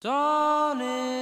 Dawning.